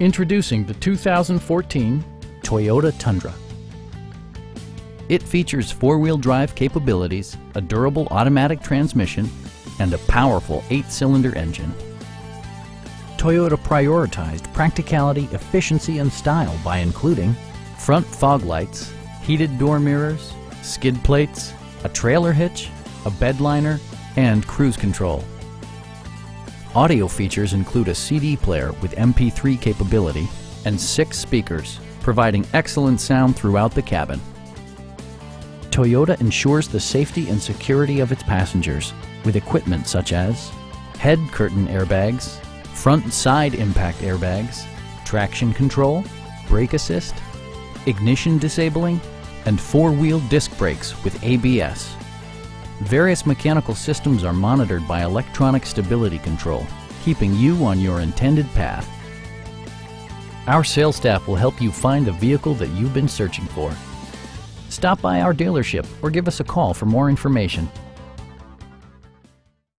Introducing the 2014 Toyota Tundra. It features four-wheel drive capabilities, a durable automatic transmission, and a powerful eight-cylinder engine. Toyota prioritized practicality, efficiency, and style by including front fog lights, heated door mirrors, skid plates, a trailer hitch, a bed liner, and cruise control. Audio features include a CD player with MP3 capability and six speakers, providing excellent sound throughout the cabin. Toyota ensures the safety and security of its passengers with equipment such as head curtain airbags, front side impact airbags, traction control, brake assist, ignition disabling, and four-wheel disc brakes with ABS. Various mechanical systems are monitored by electronic stability control, keeping you on your intended path. Our sales staff will help you find the vehicle that you've been searching for. Stop by our dealership or give us a call for more information.